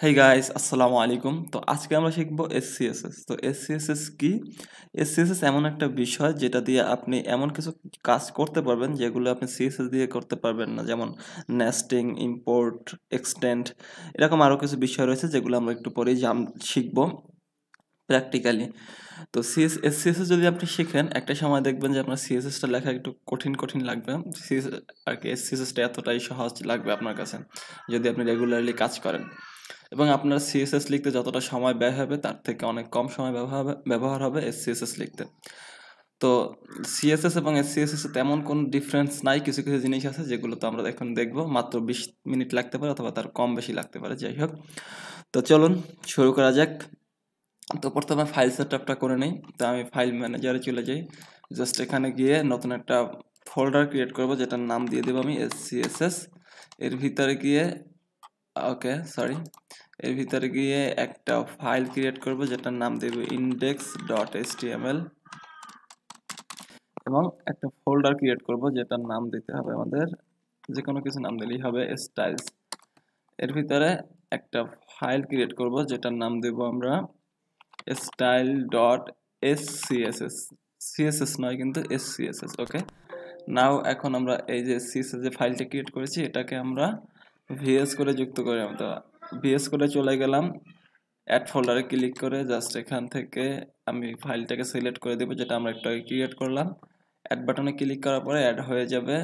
Hey guys আসসালামু আলাইকুম তো আজকে আমরা শিখব এসসিএসএস তো এসসিএসএস কি? এসসিএসএস এমন একটা বিষয় যেটা দিয়ে আপনি এমন কিছু কাজ করতে পারবেন যেগুলো আপনি সিএসএস দিয়ে করতে পারবেন না। যেমন নেস্টিং ইম্পোর্ট এক্সটেন্ড এরকম আরও কিছু বিষয় রয়েছে যেগুলো আমরা একটু পরেই জান শিখব প্র্যাকটিক্যালি তো সিএস এসসিএসএস যদি আপনি শিখেন, একটা সময় দেখবেন যে আপনার সিএসএসটা লেখা একটু কঠিন কঠিন লাগবে। সিএস আর কি এসসিএসএসটা এতটাই সহজ লাগবে আপনার কাছে যদি আপনি রেগুলারলি কাজ করেন। এবং আপনার সিএসএস লিখতে যতটা সময় ব্যয় হবে, তার থেকে অনেক কম সময় ব্যবহার হবে ব্যবহার হবে এসসিএসএস লিখতে। তো সিএসএস এবং এসসিএসএস তেমন কোনো ডিফারেন্স নাই, কিছু কিছু জিনিস আছে যেগুলো তো আমরা এখন দেখব, মাত্র বিশ মিনিট লাগতে পারে অথবা তার কম বেশি লাগতে পারে, যাই হোক। তো চলুন, শুরু করা যাক। তো প্রথমে ফাইল সেটআপটা করে নিই, তো আমি ফাইল ম্যানেজারে চলে যাই। জাস্ট এখানে গিয়ে নতুন একটা ফোল্ডার ক্রিয়েট করব, যেটার নাম দিয়ে দেবো আমি এসসিএসএস এর ভিতরে গিয়ে ওকে সরি এর ভিতরে গিয়ে একটা ফাইল ক্রিয়েট করব, যেটার নাম দেব ইন্ডেক্স ডট এসটিএমএল এবং একটা ফোল্ডার ক্রিয়েট করব, যেটার নাম দিতে হবে আমাদের যে কোনো কিছু নাম দিলেই হবে স্টাইলস এর ভিতরে একটা ফাইল ক্রিয়েট করব, যেটার নাম দেব আমরা style dot S CSS CSS নয় কিন্তু এস সিএসএস ওকে নাও এখন আমরা এই যে সিএসএস যে ফাইলটা ক্রিয়েট করেছি, এটাকে আমরা ভিএস করে যুক্ত করে তো ভিএস করে চলে গেলাম। অ্যাড ফোল্ডারে ক্লিক করে জাস্ট এখান থেকে আমি ফাইলটাকে সিলেক্ট করে দেবো, যেটা আমরা একটু ক্রিয়েট করলাম। অ্যাড বাটনে ক্লিক করার পরে অ্যাড হয়ে যাবে।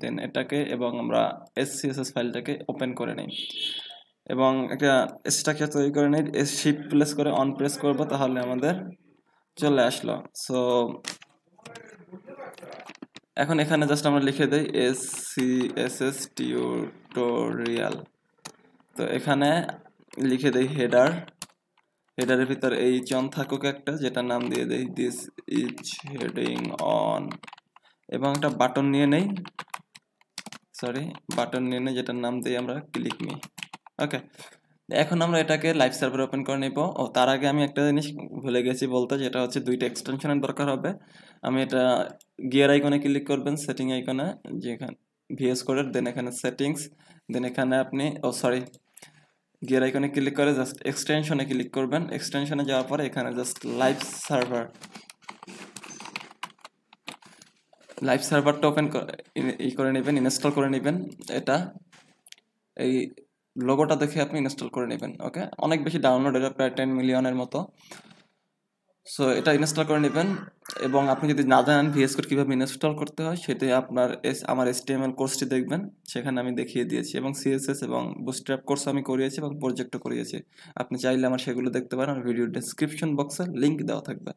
দেন এটাকে এবং আমরা এসসিএসএস ফাইলটাকে ওপেন করে নিই। এবং একটা স্ট্রাকচার তৈরি করে নিই। শিপ প্লেস করে অন প্রেস করব, তাহলে আমাদের চলে আসলো। সো এখন এখানে জাস্ট আমরা লিখে দিই S C S S tutorial তো এখানে লিখে দেই হেডার হেডারের ভিতর এই চন থাকুক একটা যেটা নাম দিয়ে দেই দিস ইজ হেডিং অন এবং একটা বাটন নিয়ে নেই। সরি বাটন নিয়ে নেই, যেটার নাম দিই আমরা ক্লিক মি ওকে এখন আমরা এটাকে লাইভ সার্ভার ওপেন করে নেব। ও, তার আগে আমি একটা জিনিস ভুলে গেছি বলতে, যেটা হচ্ছে দুইটা এক্সটেনশনের দরকার হবে। আমি এটা গিয়ার আইকনে ক্লিক করবেন সেটিং আইকনে যেখানে ভিএস কোডের দেন এখানে সেটিংস দেন এখানে আপনি, ও সরি গিয়ার আইকনে ক্লিক করে জাস্ট এক্সটেনশনে ক্লিক করবেন। এক্সটেনশনে যাওয়ার পরে এখানে জাস্ট লাইভ সার্ভার লাইভ সার্ভারটা ওপেন ই করে নেবেন ইনস্টল করে নেবেন। এটা, এই লোগোটা দেখে আপনি ইনস্টল করে নেবেন ওকে অনেক বেশি ডাউনলোড এটা প্রায় টেন মিলিয়নের মতো। সো এটা ইনস্টল করে নেবেন এবং আপনি যদি না জানেন ভিএস কোড কীভাবে ইনস্টল করতে হয়, সেটি আপনার এস আমার এস টিএমএল কোর্সটি দেখবেন। সেখানে আমি দেখিয়ে দিয়েছি এবং সিএসএস এবং বুস্ট্র্যাপ কোর্স আমি করিয়েছি এবং প্রজেক্টও করিয়েছি। আপনি চাইলে আমার সেগুলো দেখতে পারেন, আমার ভিডিও ডেসক্রিপশন বক্সে লিঙ্ক দেওয়া থাকবে।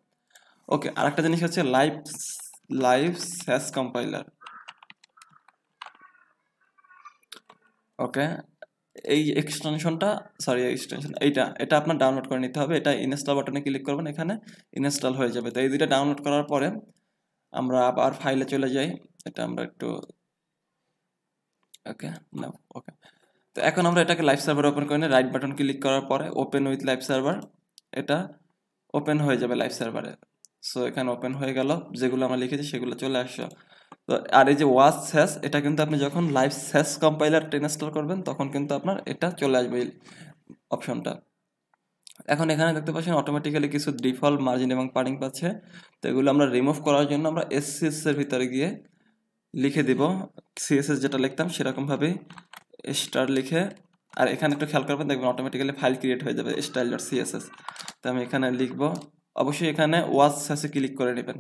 ওকে আরেকটা জিনিস হচ্ছে live live sass compiler okay এই এক্সটেনশনটা সরি এক্সটেনশন এইটা, এটা আপনার ডাউনলোড করে নিতে হবে। এটা ইনস্টল বাটনে ক্লিক করবেন, এখানে ইনস্টল হয়ে যাবে। তো এই দুইটা ডাউনলোড করার পরে আমরা আবার ফাইলে চলে যাই। এটা আমরা একটু ওকে না ওকে তো এখন আমরা এটাকে লাইভ সার্ভার ওপেন করে নিই। রাইট বাটন ক্লিক করার পরে ওপেন উইথ লাইভ সার্ভার এটা ওপেন হয়ে যাবে লাইভ সার্ভারে সো এখানে ওপেন হয়ে গেল। যেগুলো আমরা লিখেছি সেগুলো চলে আসছে। আর এই যে ওয়াজ স্যাস এটা কিন্তু আপনি যখন লাইভ স্যাস কম্পাইলার ইনস্টল করবেন, তখন কিন্তু আপনার এটা চলে আসবে অপশনটা এখন এখানে দেখতে পাচ্ছেন অটোমেটিক্যালি কিছু ডিফল্ট মার্জিন এবং পারিং পাচ্ছে। তো এগুলো আমরা রিমুভ করার জন্য আমরা এসসিএস এর ভিতরে গিয়ে লিখে দিব। সিএসএস যেটা লিখতাম সেরকমভাবেই স্টার লিখে, আর এখানে একটু খেয়াল করবেন, দেখবেন অটোমেটিক্যালি ফাইল ক্রিয়েট হয়ে যাবে স্টাইল ডট সিএসএস তো আমি এখানে লিখব। অবশ্যই এখানে ওয়াজ স্যাসে ক্লিক করে নেবেন।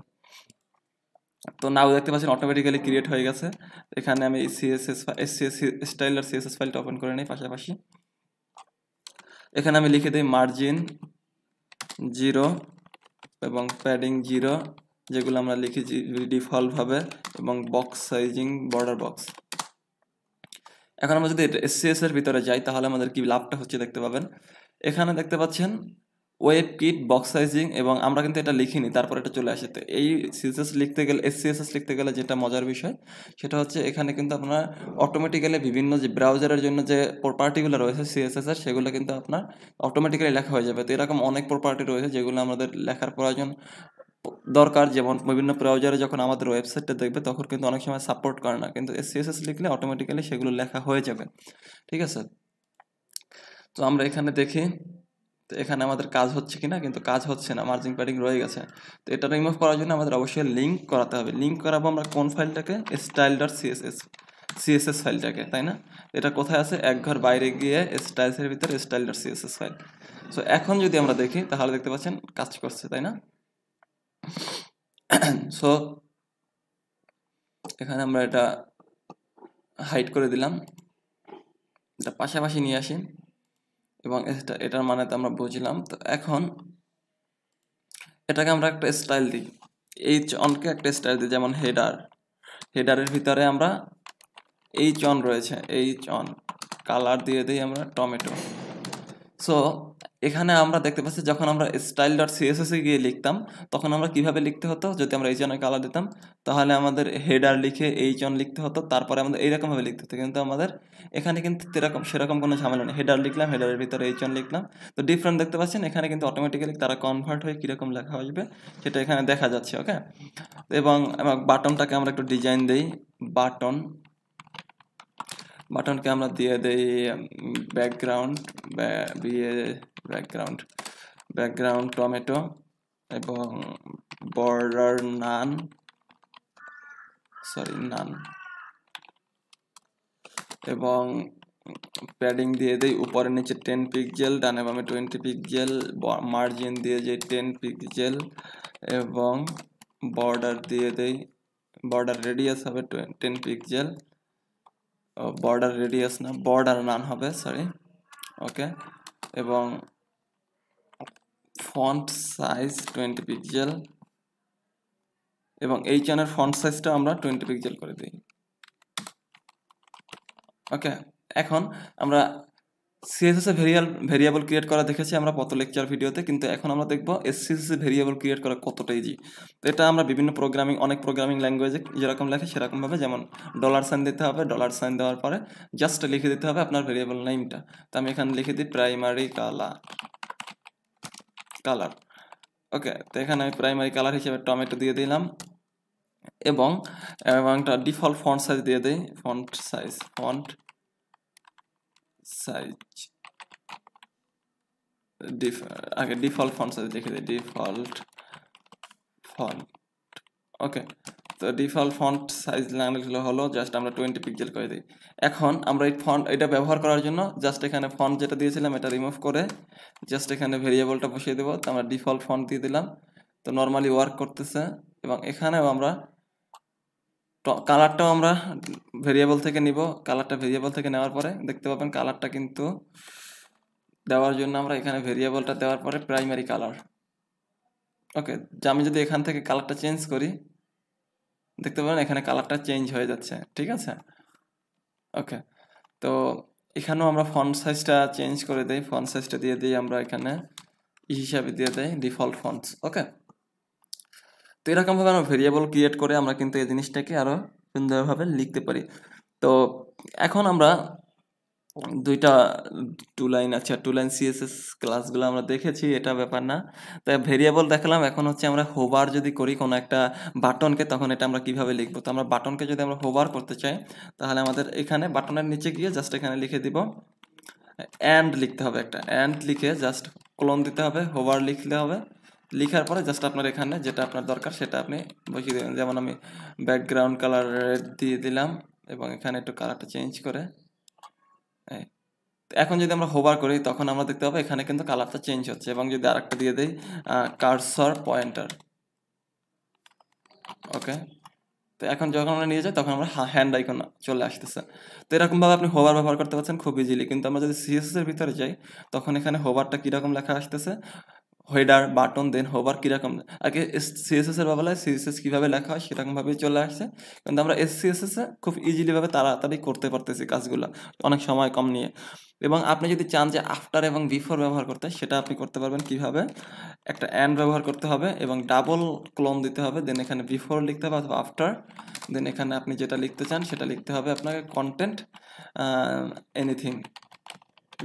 তো নাও দেখতে পাচ্ছেন অটোমেটিক্যালি ক্রিয়েট হয়ে গেছে। এখানে আমি সিএসএস এসসিএস স্টাইলার সিএসএস ফাইলটা ওপেন করে নিই পাশাপাশি। এখানে আমি লিখে দিই মার্জিন জিরো এবং প্যাডিং জিরো যেগুলো আমরা লিখেছি ডিফল্টভাবে এবং বক্স সাইজিং বর্ডার বক্স এখন আমরা যদি এসসিএস এর ভিতরে যাই, তাহলে আমাদের কি লাভটা হচ্ছে দেখতে পাবেন। এখানে দেখতে পাচ্ছেন ওয়েব কিট বক্স সাইজিং এবং আমরা কিন্তু এটা লিখিনি, তারপর এটা চলে আসে। তো এই সিএসএস লিখতে গেলে এসসিএসএস লিখতে গেলে যেটা মজার বিষয়, সেটা হচ্ছে এখানে কিন্তু আপনার অটোমেটিক্যালি বিভিন্ন যে ব্রাউজারের জন্য যে প্রপার্টিগুলো রয়েছে সিএসএস এর, সেগুলো কিন্তু আপনার অটোমেটিক্যালি লেখা হয়ে যাবে। তো এরকম অনেক প্রপার্টি রয়েছে যেগুলো আমাদের লেখার প্রয়োজন দরকার। যেমন বিভিন্ন ব্রাউজারে যখন আমাদের ওয়েবসাইটটা দেখবে, তখন কিন্তু অনেক সময় সাপোর্ট করে না। কিন্তু সিএসএস লিখলে অটোমেটিক্যালি সেগুলো লেখা হয়ে যাবে। ঠিক আছে? তো আমরা এখানে দেখি তো এখানে আমাদের কাজ হচ্ছে কিনা, কিন্তু কাজ হচ্ছে না মার্জিং প্যাডিং রয়ে গেছে। তো এটা রিমুভ করার জন্য আমাদের অবশ্যই লিঙ্ক করাতে হবে। লিঙ্ক করাবো আমরা কোন ফাইলটাকে? স্টাইল ডট সিএসএস সিএসএস ফাইলটাকে, তাই না? এটা কোথায় আছে? এক ঘর বাইরে গিয়ে স্টাইলসের ভিতরে style dot CSS file so এখন যদি আমরা দেখি, তাহলে দেখতে পাচ্ছেন কাজ করছে, তাই না? সো এখানে আমরা এটা হাইড করে দিলাম। এটা পাশাপাশি নিয়ে আসি। এবং এটা, এটার মানে তো আমরা বুঝলাম, তো এখন এটাকে আমরা একটা স্টাইল দিই। এইচ অনকে একটা স্টাইল দিই, যেমন হেডার হেডারের ভিতরে আমরা এইচ অন রয়েছে এইচ চন। কালার দিয়ে দিই আমরা টমেটো সো এখানে আমরা দেখতে পাচ্ছি যখন আমরা স্টাইল ডট সিএসএস গিয়ে লিখতাম, তখন আমরা কীভাবে লিখতে হতো? যদি আমরা এইচ অনের কালার দিতাম, তাহলে আমাদের হেডার লিখে এইচ অন লিখতে হতো, তারপরে আমাদের এইরকমভাবে লিখতে হতো। কিন্তু আমাদের এখানে কিন্তু সেরকম সেরকম কোনো ঝামেলা নেই। হেডার লিখলাম হেডারের ভিতরে এইচ অন লিখলাম। তো ডিফারেন্ট দেখতে পাচ্ছেন, এখানে কিন্তু অটোমেটিক্যালি তারা কনভার্ট হয়ে কীরকম লেখা আসবে, সেটা এখানে দেখা যাচ্ছে ওকে এবং বাটনটাকে আমরা একটু ডিজাইন দিই বাটন বাটনকে আমরা দিয়ে দেই ব্যাকগ্রাউন্ড বিয়ে ব্যাকগ্রাউন্ড ব্যাকগ্রাউন্ড টমেটো এবং বর্ডার নান সরি নান এবং প্যাডিং দিয়ে দেই, উপরে নিচে টেন পিকজেল ডানে বামে টোয়েন্টি পিকজেল মার্জিন দিয়ে যে টেন পিকজেল এবং বর্ডার দিয়ে দেই বর্ডার রেডিয়াস হবে টেন পিকজেল বর্ডার রেডিয়াস না বর্ডার নান হবে সরি ওকে এবং ফন্ট সাইজ টোয়েন্টি পিক্সেল এবং এই চ্যানেল ফন্ট সাইজটা আমরা টোয়েন্টি পিক্সেল করে দিই ওকে এখন আমরা সিএসএস ভেরিয়াল ভেরিয়েবল ক্রিয়েট করা দেখেছি আমরা কত লেকচার ভিডিওতে কিন্তু এখন আমরা দেখব এসসিএস এ ভেরিয়েবল ক্রিয়েট করা কতটা ইজি তো এটা আমরা বিভিন্ন প্রোগ্রামিং অনেক প্রোগ্রামিং ল্যাঙ্গুয়েজে যেরকম লেখে সেরকমভাবে যেমন ডলার সাইন দিতে হবে ডলার সাইন দেওয়ার পরে জাস্ট লিখে দিতে হবে আপনার ভেরিয়েবল নেমটা তো আমি এখানে লিখে দিই প্রাইমারি কালার কালার ওকে তো এখানে আমি প্রাইমারি কালার হিসেবে টমেটো দিয়ে দিলাম। এবং এবং একটা ডিফল্ট ফন্ট সাইজ দিয়ে দিই ফন্ট সাইজ ফন্ট সাইজ। আগে ডিফল্ট ফন্ট সাইজ দেখে দিই, ডিফল্ট ফন্ট। ওকে, তো ডিফল্ট ফন্ট সাইজ লিখলে হলো জাস্ট আমরা টোয়েন্টি পিক্সেল করে দিই। এখন আমরা এই ফন্ট এটা ব্যবহার করার জন্য জাস্ট এখানে ফন্ট যেটা দিয়েছিলাম এটা রিমুভ করে জাস্ট এখানে ভেরিয়েবলটা বসিয়ে দেবো। তো আমরা ডিফল্ট ফন্ট দিয়ে দিলাম। তো নর্মালি ওয়ার্ক করতেছে এবং এখানেও আমরা কালারটাও আমরা ভেরিয়েবল থেকে নিব। কালারটা ভেরিয়েবল থেকে নেওয়ার পরে দেখতে পাবেন কালারটা কিন্তু দেওয়ার জন্য আমরা এখানে ভেরিয়েবলটা দেওয়ার পরে প্রাইমারি কালার ওকে আমি যদি এখান থেকে কালারটা চেঞ্জ করি, দেখতে পাবেন এখানে কালারটা চেঞ্জ হয়ে যাচ্ছে, ঠিক আছে? ওকে তো এখানেও আমরা ফন্ট সাইজটা চেঞ্জ করে দিই। ফন্ট সাইজটা দিয়ে দিই আমরা এখানে হিসাবে দিয়ে দেয় ডিফল্ট ফন্টস ওকে তো এরকমভাবে আমরা ভেরিয়েবল ক্রিয়েট করে আমরা কিন্তু এই জিনিসটাকে আরও সুন্দরভাবে লিখতে পারি। তো এখন আমরা দুইটা টু লাইন আচ্ছা টু লাইন সিএসএস ক্লাসগুলো আমরা দেখেছি, এটা ব্যাপার না। তাই ভেরিয়েবল দেখালাম, এখন হচ্ছে আমরা হোবার যদি করি কোনো একটা বাটনকে, তখন এটা আমরা কীভাবে লিখব? তো আমরা বাটনকে যদি আমরা হোবার করতে চাই, তাহলে আমাদের এখানে বাটনের নিচে গিয়ে জাস্ট এখানে লিখে দিব অ্যান্ড লিখতে হবে একটা। অ্যান্ড লিখে জাস্ট ক্লোন দিতে হবে হোবার লিখলে হবে। লিখার পরে জাস্ট আপনার এখানে যেটা আপনার দরকার সেটা আপনি বসিয়ে দেবেন। যেমন আমি ব্যাকগ্রাউন্ড কালার রেড দিয়ে দিলাম এবং এখানে একটু কালারটা চেঞ্জ করে। এখন যদি আমরা হোভার করি, তখন আমরা দেখতে পাবো এখানে কিন্তু কালারটা চেঞ্জ হচ্ছে এবং যদি আরেকটা দিয়ে দেই কার্সর পয়েন্টার ওকে তো এখন যখন আমরা নিয়ে যাই, তখন আমরা হ্যান্ড আইকন চলে আসতেছে। তো এরকমভাবে আপনি হোভার ব্যবহার করতে পারছেন, খুব ইজিলি কিন্তু আমরা যদি সিএসএস এর ভিতরে যাই, তখন এখানে হোভারটা কীরকম লেখা আসতেছে? হেডার বাটন দেন হোভার কীরকম? আগে সিএসএস এর বেলায় সিএসএস কীভাবে লেখা হয় সেরকমভাবেই চলে আসছে। কিন্তু আমরা এস সিএসএস এ খুব ইজিলিভাবে তাড়াতাড়ি করতে পারতেছি কাজগুলো, অনেক সময় কম নিয়ে। এবং আপনি যদি চান যে আফটার এবং বিফোর ব্যবহার করতে, সেটা আপনি করতে পারবেন কীভাবে? একটা অ্যান্ড ব্যবহার করতে হবে এবং ডাবল ক্লোন দিতে হবে দেন এখানে বিফোর লিখতে হবে অথবা আফটার দেন এখানে আপনি যেটা লিখতে চান সেটা লিখতে হবে আপনাকে কন্টেন্ট এনিথিং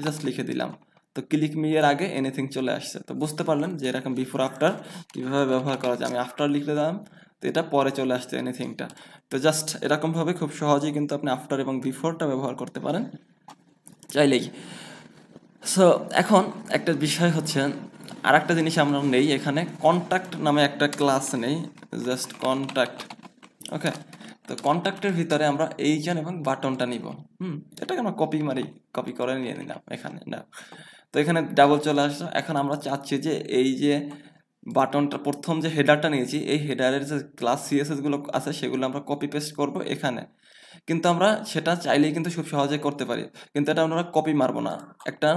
জাস্ট লিখে দিলাম। তো ক্লিক মি এর আগে এনিথিং চলে আসছে। তো বুঝতে পারলেন যে এরকম বিফোর আফটার কীভাবে ব্যবহার করা যায়। আমি আফটার লিখলে দিলাম তো এটা পরে চলে আসছে এনিথিংটা তো জাস্ট এরকমভাবে খুব সহজেই কিন্তু আপনি আফটার এবং বিফোরটা ব্যবহার করতে পারেন। চাইলেই। সো এখন একটা বিষয় হচ্ছে আর একটা জিনিস আমরা নেই এখানে। কন্ট্যাক্ট নামে একটা ক্লাস নেই জাস্ট কন্ট্যাক্ট ওকে তো কন্ট্যাক্টের ভিতরে আমরা এইজন এবং বাটনটা নিব। হুম? এটাকে আমরা কপি মারি কপি করে নিয়ে নিলাম এখানে। না। তো এখানে ডাবল চলে আসলো। এখন আমরা চাচ্ছি যে এই যে বাটনটা, প্রথম যে হেডারটা নিয়েছি, এই হেডারের যে ক্লাস সিএসএসগুলো আছে, সেগুলো আমরা কপি পেস্ট করব এখানে। কিন্তু আমরা সেটা চাইলেই কিন্তু খুব সহজে করতে পারি। কিন্তু এটা আমরা কপি মারবো না। একটা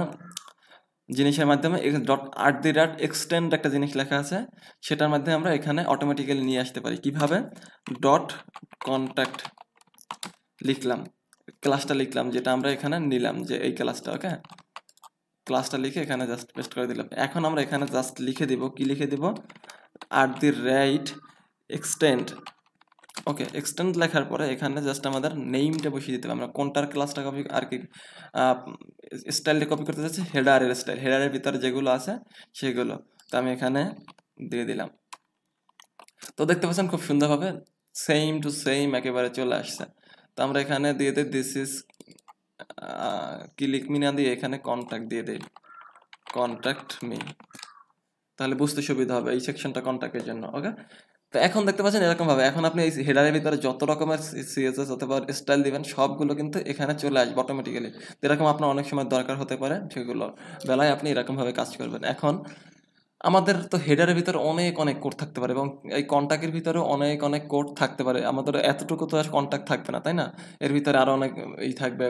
জিনিসের মাধ্যমে ডট আট দি ডট এক্সটেন্ড একটা জিনিস লেখা আছে, সেটার মাধ্যমে আমরা এখানে অটোমেটিক্যালি নিয়ে আসতে পারি। কীভাবে? ডট কন্ট্যাক্ট লিখলাম। ক্লাসটা লিখলাম, যেটা আমরা এখানে নিলাম যে এই ক্লাসটা ওকে ক্লাসটা লিখে এখানে জাস্ট পেস্ট করে দিলাম। এখন আমরা এখানে জাস্ট লিখে দিব। কি লিখে দিব? At the rate extend okay extend লেখার পরে এখানে জাস্ট আমাদের নেইমটা বসিয়ে দিতে হবে। আমরা কোনটার ক্লাসটা কপি আর কি স্টাইলটা কপি করতে চাচ্ছি হেডারের স্টাইল হেডারের ভিতরে যেগুলো আছে, সেগুলো। তো আমি এখানে দিয়ে দিলাম। তো দেখতে পাচ্ছেন খুব সুন্দরভাবে সেম টু সেম একেবারে চলে আসছে। তো আমরা এখানে দিয়ে দিই দিস ইজ ক্লিক মি দিয়ে এখানে কন্ট্যাক্ট দিয়ে দেয় কন্ট্যাক্ট মি তাহলে বুঝতে সুবিধা হবে এই সেকশনটা কন্ট্যাক্টের জন্য ওকে তো এখন দেখতে পাচ্ছেন এরকমভাবে, এখন আপনি এই হেডারের ভিতরে যত রকমের সিএসএস অথবা স্টাইল দিবেন, সবগুলো কিন্তু এখানে চলে আসবে অটোমেটিক্যালি এরকম আপনার অনেক সময় দরকার হতে পারে, সেগুলো বেলায় আপনি এরকমভাবে কাজ করবেন। এখন আমাদের তো হেডারের ভিতরে অনেক অনেক কোড থাকতে পারে এবং এই কন্ট্যাক্টের ভিতরেও অনেক অনেক কোড থাকতে পারে। আমাদের এতটুকু তো আর কন্ট্যাক্ট থাকবে না, তাই না? এর ভিতরে আরও অনেক ই থাকবে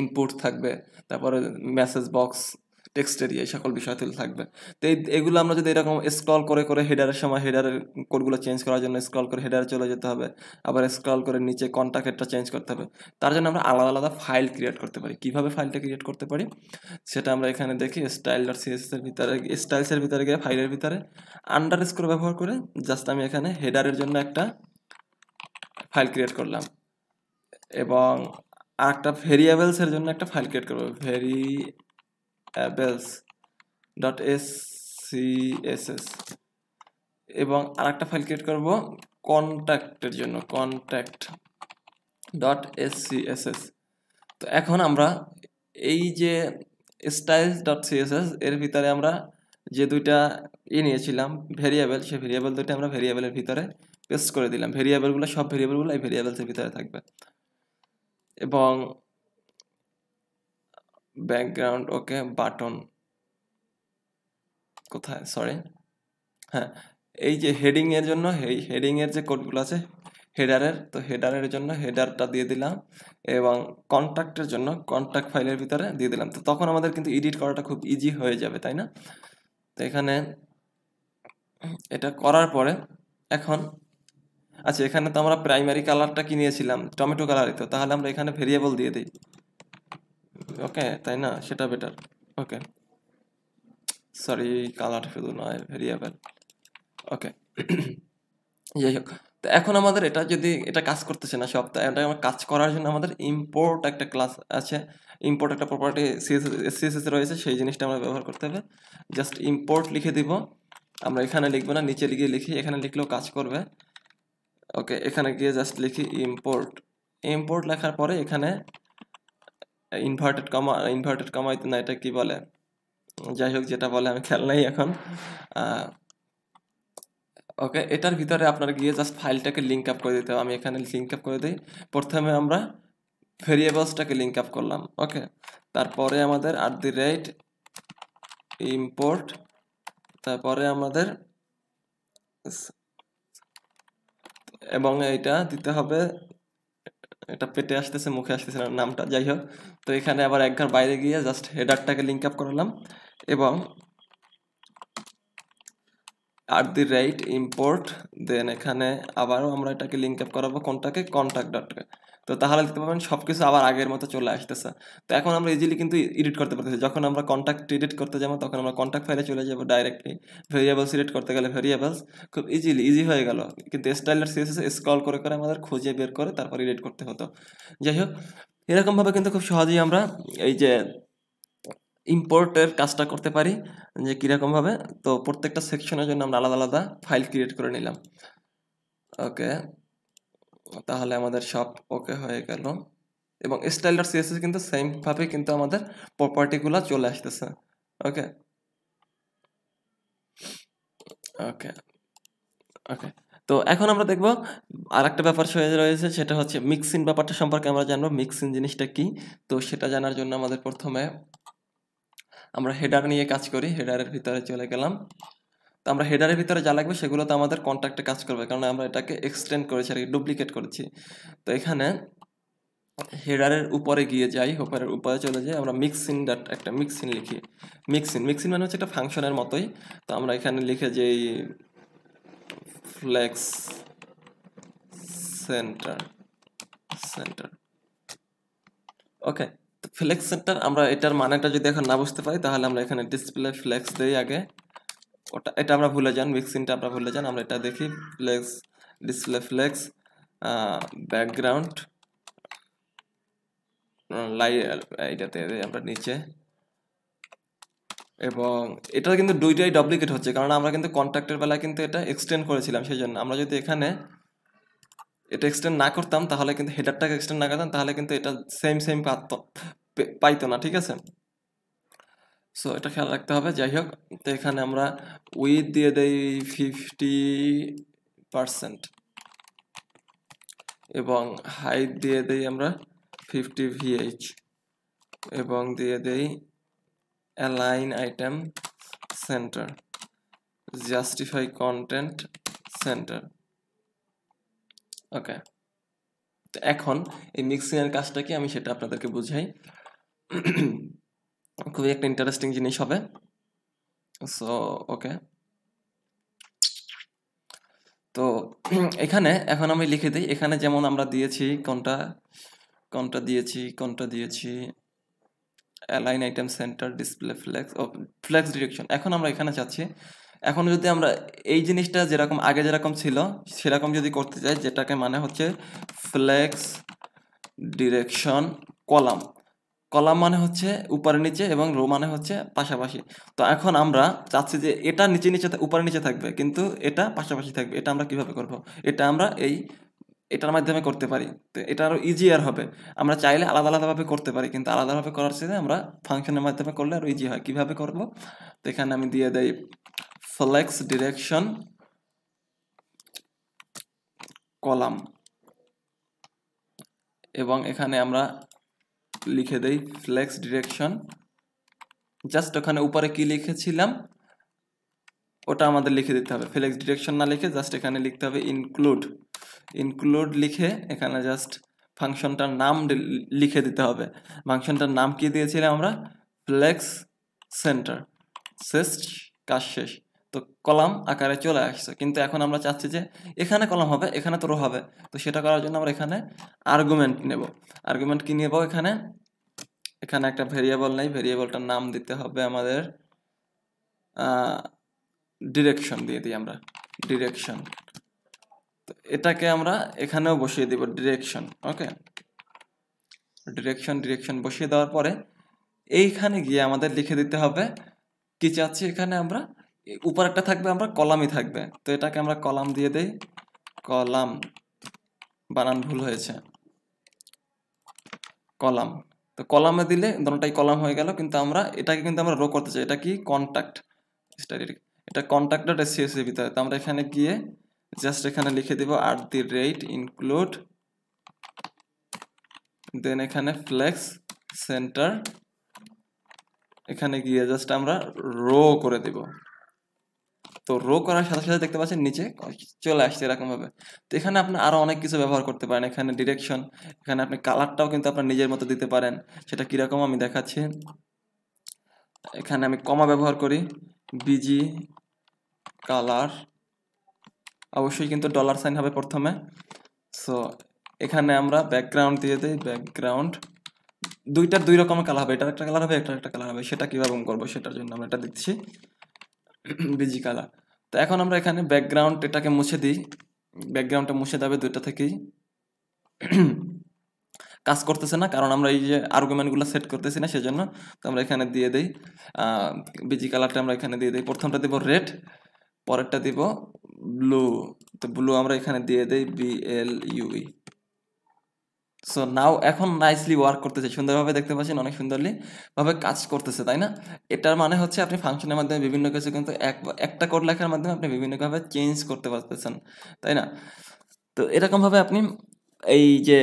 ইনপুট থাকবে, তারপরে মেসেজ বক্স টেক্সট এরিয়া এই সকল বিষয় তুলে থাকবে। তো এগুলো আমরা যদি এরকম স্ক্রল করে করে হেডারের সময় হেডারের কোডগুলো চেঞ্জ করার জন্য স্ক্রল করে হেডারে চলে যেতে হবে, আবার স্ক্রল করে নিচে কন্ট্যাক্টেরটা চেঞ্জ করতে হবে, তার জন্য আমরা আলাদা আলাদা ফাইল ক্রিয়েট করতে পারি। কীভাবে ফাইলটা ক্রিয়েট করতে পারি? সেটা আমরা এখানে দেখি স্টাইল ডট সিএসএস এর ভিতরে স্টাইলসের ভিতরে গিয়ে ফাইলের ভিতরে আন্ডার স্কোর ব্যবহার করে জাস্ট আমি এখানে হেডারের জন্য একটা ফাইল ক্রিয়েট করলাম। এবং একটা ভেরিয়েবলসের জন্য একটা ফাইল ক্রিয়েট করব। ভেরি এস এবং আর একটা ফাইল ক্রিয়েট করব কন্ট্যাক্টের জন্য, contact dot S C S S তো এখন আমরা এই যে স্টাইলস ডট সিএসএস, এর ভিতরে আমরা যে দুইটা ই নিয়েছিলাম, ভেরিয়েবল, সেই ভেরিয়েবল দুইটা আমরা ভেরিয়েবলের ভিতরে পেস্ট করে দিলাম। ভেরিয়েবলগুলো, সব ভেরিয়েবলগুলো এই ভেরিয়েবলসের ভিতরে থাকবে। এবং ব্যাকগ্রাউন্ড ওকে বাটন কোথায়? সরি হ্যাঁ এই যে হেডিং এর জন্য, এই হেডিং এর যে কোডগুলো আছে হেডারের তো হেডারের জন্য হেডারটা দিয়ে দিলাম এবং কন্ট্যাক্টের জন্য কন্ট্যাক্ট ফাইলের ভিতরে দিয়ে দিলাম। তো তখন আমাদের কিন্তু এডিট করাটা খুব ইজি হয়ে যাবে, তাই না? তো এখানে এটা করার পরে এখন আচ্ছা এখানে তো আমরা প্রাইমারি কালারটা কিনিয়েছিলাম টমেটো কালারই তো, তাহলে আমরা এখানে ভেরিয়েবল দিয়ে দিই। ওকে তাই না? সেটা বেটার ওকে সরি কালার শুধু নয় ভেরিয়েবল ওকে যাই হোক, তো এখন আমাদের এটা যদি এটা কাজ করতেছে না সপ্তাহে এটা আমার কাজ করার জন্য আমাদের ইম্পোর্ট একটা ক্লাস আছে। ইম্পোর্ট একটা প্রপার্টি সিএসএস রয়েছে, সেই জিনিসটা আমরা ব্যবহার করতে হবে। জাস্ট ইম্পোর্ট লিখে দিব। আমরা এখানে লিখব না, নিচে লিখে লিখি, এখানে লিখলেও কাজ করবে। ওকে এখানে গিয়ে জাস্ট লিখি ইম্পোর্ট ইম্পোর্ট লেখার পরে এখানে ইনভার্টেড কমা ইনভার্টেড কমাইতে না, এটা কি বলে? যাই হোক, যেটা বলে আমি খেয়াল নাই এখন ওকে এটার ভিতরে আপনার গিয়ে জাস্ট ফাইলটাকে লিঙ্ক আপ করে দিতে হবে। আমি এখানে লিঙ্ক আপ করে দিই। প্রথমে আমরা ভেরিয়েবলসটাকে লিঙ্ক আপ করলাম ওকে তারপরে আমাদের আট দি রেট ইম্পোর্ট তারপরে আমাদের এবং এটা দিতে হবে এটা পেটে আসতেছে, মুখে আসতেছে না, নামটা যাই হোক। তো এখানে আবার একঘর বাইরে গিয়ে জাস্ট হেডারটাকে লিঙ্ক আপ করালাম এবং আর দি রাইট ইম্পোর্ট দেন এখানে আবারও আমরা এটাকে লিঙ্ক আপ করাবো কোনটাকে? কন্ট্যাক্ট ডটকে তো তাহলে দেখতে পাবেন সব কিছু আবার আগের মতো চলে আসতেছে। তো এখন আমরা ইজিলি কিন্তু এডিট করতে পারতেছি। যখন আমরা কন্ট্যাক্ট এডিট করতে যাব, তখন আমরা কন্ট্যাক্ট ফাইলে চলে যাব ডাইরেক্টলি ভেরিয়েবলস এডিট করতে গেলে ভেরিয়েবলস খুব ইজিলি ইজি হয়ে গেল। কিন্তু স্টাইলার সিএসএস স্ক্রল করে করে আমাদের খুঁজে বের করে তারপর এডিট করতে হতো। যাই হোক এরকমভাবে কিন্তু খুব সহজেই আমরা এই যে ইম্পোর্টের কাজটা করতে পারি যে কীরকমভাবে তো প্রত্যেকটা সেকশনের জন্য আমরা আলাদা আলাদা ফাইল ক্রিয়েট করে নিলাম। ওকে তাহলে আমাদের সব ওকে হয়ে গেল। এবং স্টাইল ডট সিএসএস কিন্তু সেমভাবে কিন্তু আমাদের প্রপার্টিগুলো চলে আসতেছে। ওকে ওকে ওকে তো এখন আমরা দেখব আর একটা ব্যাপার রয়েছে, সেটা হচ্ছে মিক্সিং ব্যাপারটা সম্পর্কে আমরা জানব মিক্সিং জিনিসটা কি? তো সেটা জানার জন্য আমাদের প্রথমে আমরা হেডার নিয়ে কাজ করি হেডারের ভিতরে চলে গেলাম। তো আমরা হেডারের ভিতরে যা লাগবে সেগুলো তো আমাদের কন্ট্যাক্টে কাজ করবে। কারণ আমরা এটাকে এক্সটেন্ড করেছি আর কি ডুপ্লিকেট করেছি। তো এখানে হেডারের উপরে গিয়ে যাই হোপারের উপরে চলে যাই, আমরা মিক্সিন ডাট একটা মিক্সিন লিখি। মিক্সিন মিক্সিন মানে হচ্ছে একটা ফাংশনের মতোই। তো আমরা এখানে লিখে যেই flex center center okay flex center আমরা এটার মানেটা যদি এখন না বুঝতে পারি, তাহলে আমরা এখানে ডিসপ্লে ফ্লেক্স দিই আগে। ওটা, এটা আমরা ভুলে যান মিক্সিংটা আমরা ভুলে যান, আমরা এটা দেখি ফ্লেক্স ডিসপ্লে ফ্লেক্স ব্যাকগ্রাউন্ড লাই, এইটাতে আমরা নিচে, এবং এটা কিন্তু দুইটাই ডুপ্লিকেট হচ্ছে, কারণ আমরা কিন্তু কন্ট্যাক্টের বেলায় কিন্তু এটা এক্সটেন্ড করেছিলাম সেই জন্য আমরা যদি এখানে এটা এক্সটেন্ড না করতাম, তাহলে কিন্তু হেডারটাকে এক্সটেন্ড না করতাম, তাহলে কিন্তু এটা সেম সেম পাইতো না, ঠিক আছে? সো এটা খেয়াল রাখতে হবে। যাই হোক, তো এখানে আমরা উইথ দিয়ে দেই ফিফটি পারসেন্ট এবং হাইট দিয়ে দেই আমরা ফিফটি ভিএইচ এবং দিয়ে দেই align item center justify content center okay এখন এই মিক্সিংয়ের কাজটা কি? আমি সেটা আপনাদেরকে বুঝাই। খুবই একটা ইন্টারেস্টিং জিনিস হবে। সো ওকে তো এখানে, এখন আমি লিখে দিই, এখানে যেমন আমরা দিয়েছি কোনটা কোনটা দিয়েছি কোনটা দিয়েছি align item center display flex ও ফ্লেক্স ডিরেকশন এখন আমরা এখানে চাচ্ছি, এখন যদি আমরা এই জিনিসটা যেরকম, আগে যেরকম ছিল, সেরকম যদি করতে চাই, যেটাকে মানে হচ্ছে ফ্লেক্স ডিরেকশন কলাম কলাম মানে হচ্ছে উপরে নিচে এবং রো মানে হচ্ছে পাশাপাশি। তো এখন আমরা চাচ্ছি যে এটা নিচে নিচে উপরে নিচে থাকবে, কিন্তু এটা পাশাপাশি থাকবে। এটা আমরা কীভাবে করব? এটা আমরা এই, এটার মাধ্যমে করতে পারি। তো এটা আরও ইজিয়ার হবে। আমরা চাইলে আলাদা আলাদাভাবে করতে পারি, কিন্তু আলাদাভাবে করার চেয়ে আমরা ফাংশনের মাধ্যমে করলে আরও ইজি হয়। কীভাবে করব? তো এখানে আমি দিয়ে দেই ফ্লেক্স ডিরেকশন কলাম। এবং এখানে আমরা লিখে দেই ফ্লেক্স ডিরেকশন জাস্ট ওখানে উপরে কি লিখেছিলাম? ওটা আমাদের লিখে দিতে হবে। ফ্লেক্স ডিরেকশন না লিখে জাস্ট এখানে লিখতে হবে ইনক্লুড ইনক্লুড লিখে এখানে জাস্ট ফাংশনটার নাম লিখে দিতে হবে। ফাংশনটার নাম কি দিয়েছিলাম আমরা? ফ্লেক্স সেন্টার শেষ, কাজ শেষ। তো কলাম আকারে চলে আসছে। কিন্তু এখন আমরা চাচ্ছি যে এখানে কলাম হবে, এখানে তো রো হবে। তো সেটা করার জন্য আমরা এখানে আর্গুমেন্ট নেব। আর্গুমেন্ট কি নেব এখানে? এখানে একটা ভেরিয়েবল নেই। ভেরিয়েবলটার নাম দিতে হবে আমাদের ডিরেকশন দিয়ে দিই আমরা। ডিরেকশন তো এটাকে আমরা এখানেও বসিয়ে দিব ডিরেকশন ওকে ডিরেকশন ডিরেকশন বসিয়ে দেওয়ার পরে এইখানে গিয়ে আমাদের লিখে দিতে হবে, কি চাচ্ছি এখানে আমরা? উপর একটা থাকবে আমরা কলামই থাকবে। তো এটাকে আমরা কলাম দিয়ে দেই। কলাম বানান ভুল হয়েছে। কলাম। তো কলামে দিলে দোনোটাই কলাম হয়ে গেল, কিন্তু আমরা এটাকে কিন্তু আমরা রো করতে চাই। এটা কি? কন্ট্যাক্ট এটা কন্ট্যাক্ট ডট এর ভিতরে। তো আমরা এখানে গিয়ে জাস্ট এখানে লিখে দিব আর দি রেট ইনক্লুড দেন এখানে ফ্লেক্স সেন্টার এখানে গিয়ে জাস্ট আমরা রো করে দিব। তো রো করার সাথে সাথে দেখতে পাচ্ছেন নিচে চলে আসছে এরকম ভাবে তো এখানে আপনি আরও অনেক কিছু ব্যবহার করতে পারেন। এখানে ডিরেকশন এখানে আপনি কালারটাও কিন্তু আপনার নিজের মতো দিতে পারেন। সেটা কীরকম আমি দেখাচ্ছি। এখানে আমি কমা ব্যবহার করি। বিজি কালার অবশ্যই কিন্তু ডলার সাইন হবে প্রথমে। সো এখানে আমরা ব্যাকগ্রাউন্ড দিয়ে দিই ব্যাকগ্রাউন্ড দুইটার দুই রকমের কালার হবে। এটার একটা কালার হবে, এটার একটা কালার হবে। সেটা কীভাবে করব? সেটার জন্য আমরা এটা দিচ্ছি বিজি কালার তো এখন আমরা এখানে ব্যাকগ্রাউন্ড এটাকে মুছে দিই। ব্যাকগ্রাউন্ডটা মুছে দেবে দুইটা থেকেই। কাজ করতেছে না, কারণ আমরা এই যে আর্গুমেন্টগুলো সেট করতেছি না সেজন্য তো আমরা এখানে দিয়ে দিই। বিজি কালারটা আমরা এখানে দিয়ে দিই। প্রথমটা দিব রেড পরেরটা দিব ব্লু তো ব্লু আমরা এখানে দিয়ে দিই B L U E so now এখন নাইসলি ওয়ার্ক করতেছে। সুন্দরভাবে দেখতে পাচ্ছেন অনেক সুন্দরলি ভাবে কাজ করতেছে, তাই না? এটার মানে হচ্ছে আপনি ফাংশনের মাধ্যমে বিভিন্ন কিছু কিন্তু এক, একটা কোড লেখার মাধ্যমে আপনি বিভিন্নভাবে চেঞ্জ করতে পারতেছেন, তাই না? তো এরকমভাবে আপনি এই যে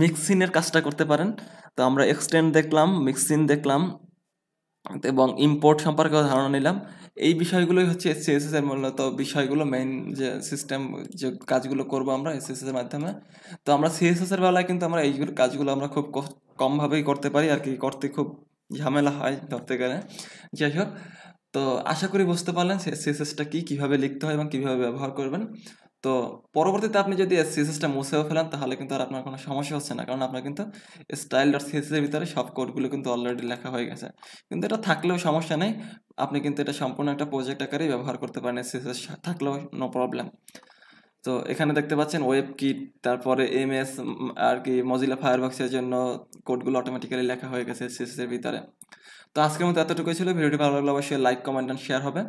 মিক্সিনের কাজটা করতে পারেন। তো আমরা এক্সটেন্ড দেখলাম মিক্সিন দেখলাম এবং ইম্পোর্ট সম্পর্কেও ধারণা নিলাম। এই বিষয়গুলোই হচ্ছে এসএসএস এর মূলত বিষয়গুলো মেইন যে সিস্টেম যে কাজগুলো করব আমরা এসএসএস এর মাধ্যমে। তো আমরা সিএসএস এর বেলায় কিন্তু আমরা এইগুলো কাজগুলো আমরা খুব কমভাবেই করতে পারি আর কি, করতে খুব ঝামেলা হয় ধরতে গেলে। যাই হোক, তো আশা করি বুঝতে পারলেন সিএসএসটা কি, কীভাবে লিখতে হয় এবং কীভাবে ব্যবহার করবেন। তো পরবর্তীতে আপনি যদি সিএসএসটা মুছেও ফেলেন, তাহলে কিন্তু আর আপনার কোনো সমস্যা হচ্ছে না। কারণ আপনার কিন্তু স্টাইল ডট সিএসএস এর ভিতরে সব কোডগুলো কিন্তু অলরেডি লেখা হয়ে গেছে। কিন্তু এটা থাকলেও সমস্যা নেই। আপনি কিন্তু এটা সম্পূর্ণ একটা প্রজেক্ট আকারেই ব্যবহার করতে পারেন সিএসএস থাকলেও নো প্রবলেম তো এখানে দেখতে পাচ্ছেন ওয়েব কিট তারপরে এম এস আর কি মজিলা ফায়ারবক্সের জন্য কোডগুলো অটোমেটিক্যালি লেখা হয়ে গেছে সিএসএস এর ভিতরে। তো আজকের মতো এতটুকুই ছিল। ভিডিওটি ভালো লাগলে অবশ্যই লাইক কমেন্ট অ্যান্ড শেয়ার হবে।